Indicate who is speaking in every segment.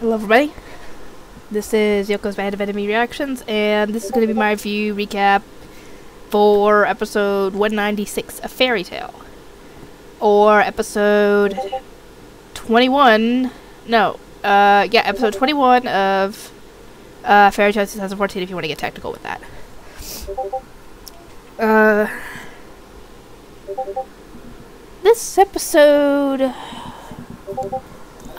Speaker 1: Hello everybody. This is Yoko's Band of Anime Reactions, and this is going to be my review recap for episode 196 of Fairy Tail. Or episode 21, no, uh, yeah, episode 21 of uh, Fairy Tail 2014 if you want to get technical with that. Uh, this episode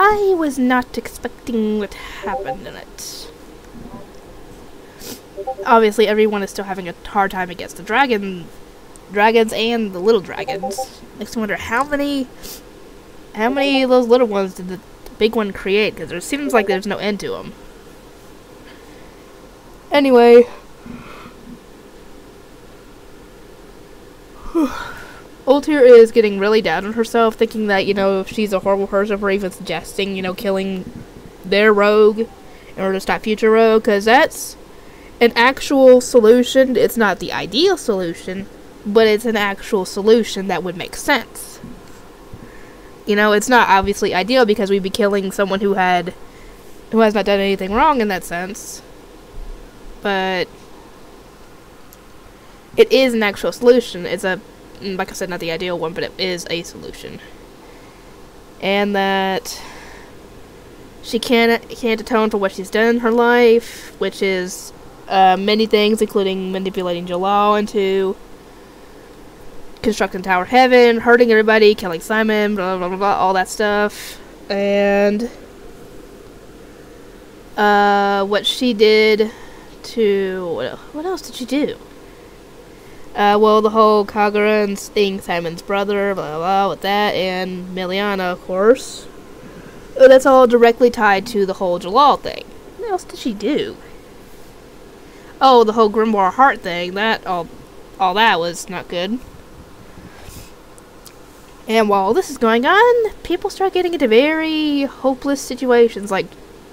Speaker 1: I was not expecting what happened in it. Obviously, everyone is still having a hard time against the dragon, dragons and the little dragons. Makes me wonder how many, how many of those little ones did the big one create? Because it seems like there's no end to them. Anyway. Ultear is getting really down on herself, thinking that, you know, she's a horrible person for even suggesting, you know, killing their rogue in order to stop future rogue, because that's an actual solution. It's not the ideal solution, but it's an actual solution that would make sense. You know, it's not obviously ideal because we'd be killing someone who had, who has not done anything wrong in that sense. But it is an actual solution. It's a like I said, not the ideal one, but it is a solution. And that she can't can't atone for what she's done in her life, which is uh, many things, including manipulating Jellal into constructing Tower Heaven, hurting everybody, killing Simon, blah blah blah, blah all that stuff, and uh, what she did to what else did she do? Uh, well, the whole Kagura thing, Simon's brother, blah, blah, with that, and Miliana, of course. Oh, that's all directly tied to the whole Jellal thing. What else did she do? Oh, the whole Grimoire Heart thing, that, all, all that was not good. And while this is going on, people start getting into very hopeless situations, like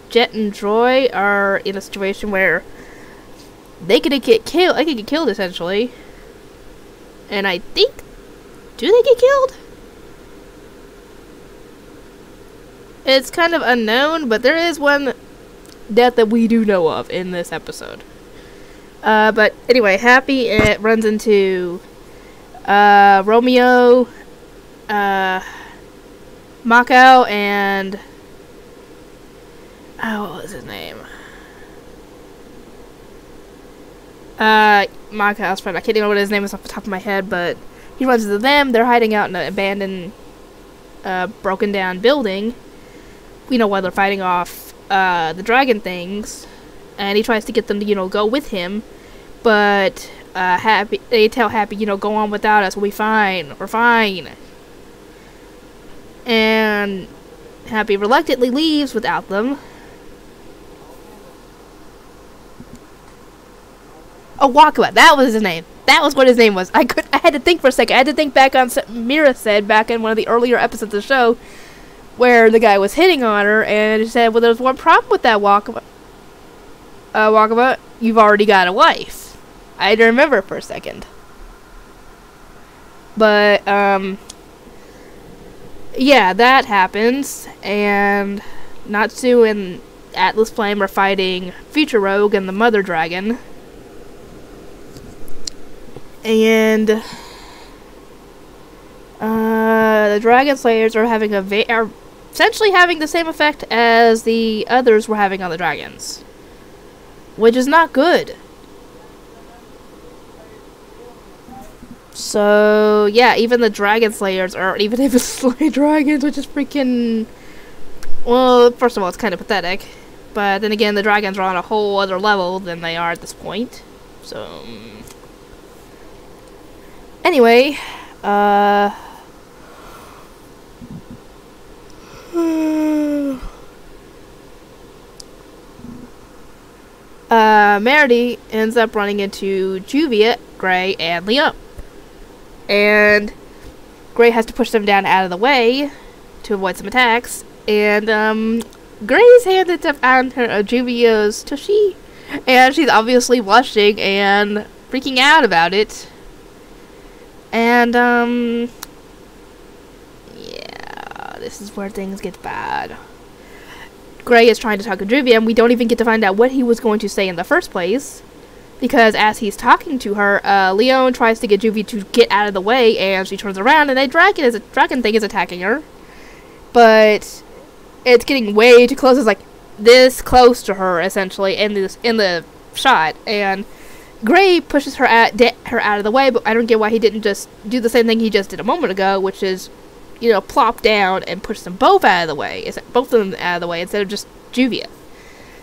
Speaker 1: Jet and Droy are in a situation where they could get killed, they could get killed, essentially. And I think, do they get killed? It's kind of unknown, but there is one death that we do know of in this episode. Uh, but anyway, Happy it runs into uh, Romeo, uh, Macao, and oh, what was his name? Uh, friend. I can't even know what his name is off the top of my head, but he runs into them. They're hiding out in an abandoned, uh, broken down building. You know, while they're fighting off, uh, the dragon things. And he tries to get them to, you know, go with him. But, uh, Happy, they tell Happy, you know, go on without us. We'll be fine. We're fine. And Happy reluctantly leaves without them. Oh, Wakaba. That was his name. That was what his name was. I could. I had to think for a second. I had to think back on what Mira said back in one of the earlier episodes of the show, where the guy was hitting on her, and she said, "Well, there's one problem with that Wakaba. Uh, Wakaba, you've already got a wife." I had to remember for a second. But um, yeah, that happens, and Natsu and Atlas Flame are fighting Future Rogue and the Mother Dragon and uh, the Dragon Slayers are having a are essentially having the same effect as the others were having on the dragons, which is not good. So yeah, even the Dragon Slayers aren't even able to slay dragons, which is freaking. Well, first of all, it's kind of pathetic, but then again, the dragons are on a whole other level than they are at this point. So. Anyway, uh... uh, Meredy ends up running into Juvia, Gray, and Liam. And Gray has to push them down out of the way to avoid some attacks. And, um, Gray's handed up on her uh, Juvia's tushy. And she's obviously blushing and freaking out about it. And, um, yeah, this is where things get bad. Gray is trying to talk to Juvia, and we don't even get to find out what he was going to say in the first place. Because as he's talking to her, uh, Lyon tries to get Juvia to get out of the way, and she turns around, and a dragon is a dragon thing is attacking her. But it's getting way too close. It's like this close to her, essentially, in this in the shot, and Gray pushes her at her out of the way. But I don't get why he didn't just do the same thing he just did a moment ago, which is you know, plop down and push them both out of the way, both of them out of the way instead of just Juvia.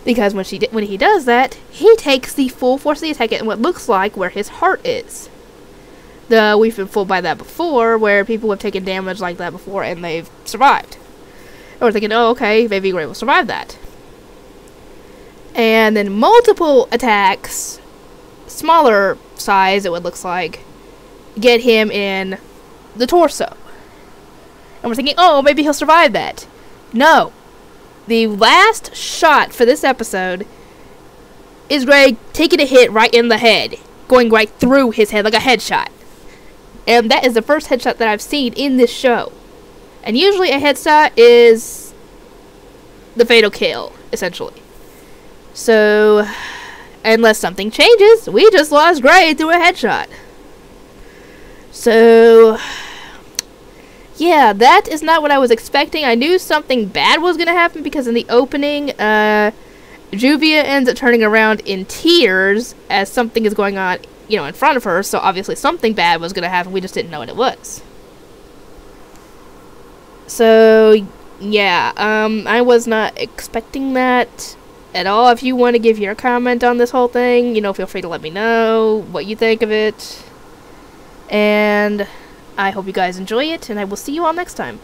Speaker 1: Because when she when he does that, he takes the full force of the attack at what looks like where his heart is. The we've been fooled by that before, where people have taken damage like that before and they've survived. And we're thinking, oh, okay, maybe Gray will survive that. And then multiple attacks, smaller size, it would looks like, get him in the torso. And we're thinking, oh, maybe he'll survive that. No. The last shot for this episode is Gray taking a hit right in the head, going right through his head like a headshot. And that is the first headshot that I've seen in this show. And usually a headshot is the fatal kill, essentially. So, unless something changes, we just lost Gray through a headshot. So, yeah, that is not what I was expecting. I knew something bad was going to happen because in the opening, uh, Juvia ends up turning around in tears as something is going on, you know, in front of her. So obviously something bad was going to happen. We just didn't know what it was. So, yeah, um, I was not expecting that at all. If you want to give your comment on this whole thing, you know, feel free to let me know what you think of it. And... I hope you guys enjoy it, and I will see you all next time.